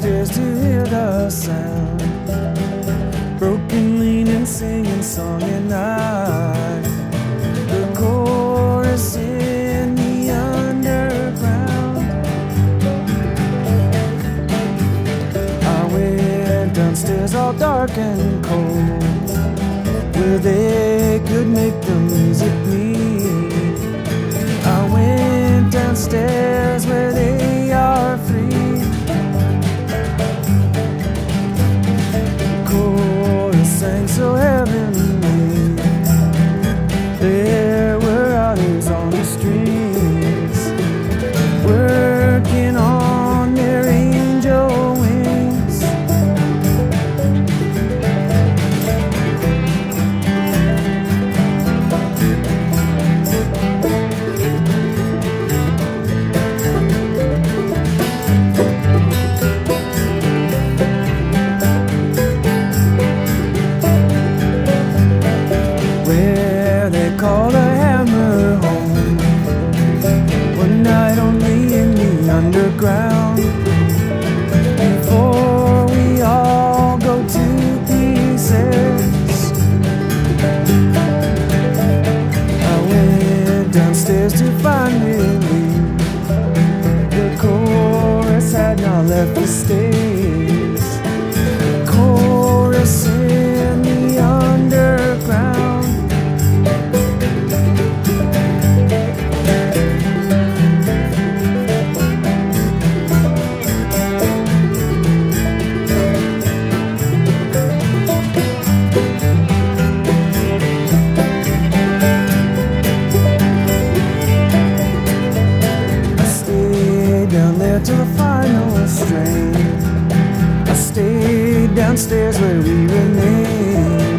upstairs to hear the sound. Broken, leaning, singing song and I. The chorus in the underground. I went downstairs all dark and cold. Where they could make the music bleed. I went downstairs. Underground. Before we all go to pieces. I went downstairs to find relief. The chorus had not left the stage. Down there till the final strain. I stayed downstairs where we remained.